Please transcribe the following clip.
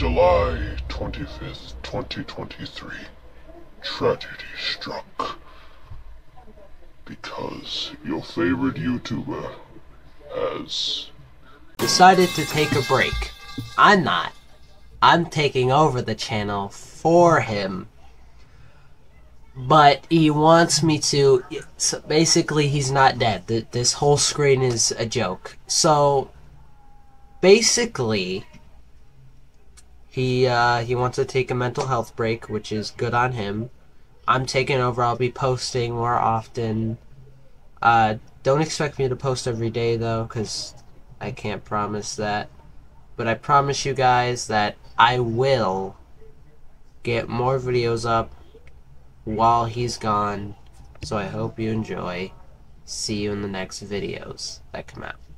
July 25th, 2023, tragedy struck. Because your favorite YouTuber has decided to take a break. I'm not. I'm taking over the channel for him. But he wants me to. So basically, he's not dead. This whole screen is a joke. So, basically, he uh, he wants to take a mental health break, which is good on him. I'm taking over. I'll be posting more often. Uh, don't expect me to post every day though, because I can't promise that. But I promise you guys that I will get more videos up while he's gone. So I hope you enjoy. See you in the next videos that come out.